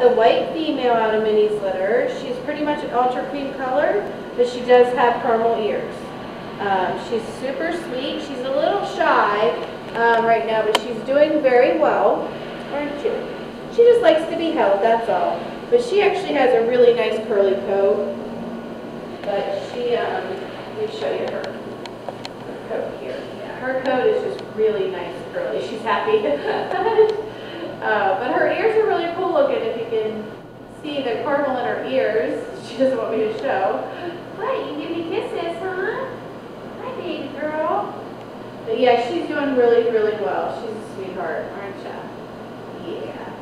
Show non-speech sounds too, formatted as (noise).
the white female out of Minnie's litter. She's pretty much an ultra cream color, but she does have caramel ears. Um, she's super sweet. She's a little shy um, right now, but she's doing very well, aren't you? She just likes to be held, that's all. But she actually has a really nice curly coat. But she, um, let me show you her, coat here. Her coat is just really nice curly. She's happy. (laughs) uh, but her ears are really cool looking. If you can see the caramel in her ears, she doesn't want me to show. What? You give me kisses, huh? Hi, baby girl. But yeah, she's doing really, really well. She's a sweetheart, aren't you? Yeah.